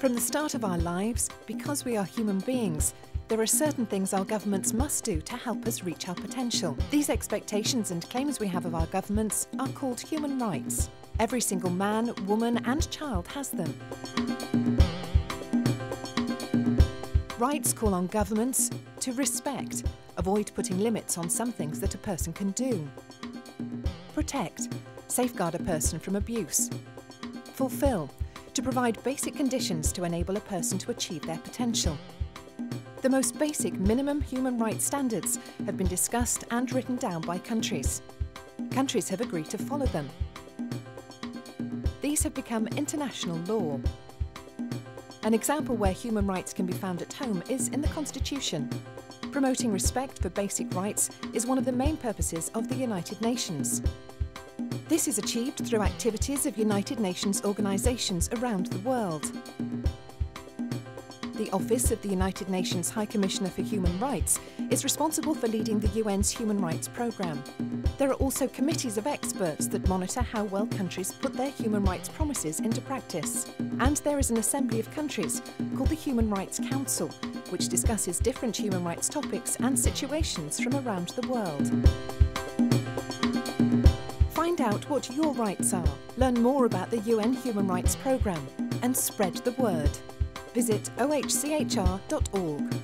From the start of our lives, because we are human beings, there are certain things our governments must do to help us reach our potential. These expectations and claims we have of our governments are called human rights. Every single man, woman, and child has them. Rights call on governments to respect, avoid putting limits on some things that a person can do. Protect, safeguard a person from abuse. Fulfill, to provide basic conditions to enable a person to achieve their potential. The most basic minimum human rights standards have been discussed and written down by countries. Countries have agreed to follow them. These have become international law. An example where human rights can be found at home is in the Constitution. Promoting respect for basic rights is one of the main purposes of the United Nations. This is achieved through activities of United Nations organisations around the world. The Office of the United Nations High Commissioner for Human Rights is responsible for leading the UN's Human Rights Programme. There are also committees of experts that monitor how well countries put their human rights promises into practice. And there is an assembly of countries called the Human Rights Council, which discusses different human rights topics and situations from around the world. Find out what your rights are, learn more about the UN Human Rights Programme, and spread the word. Visit ohchr.org.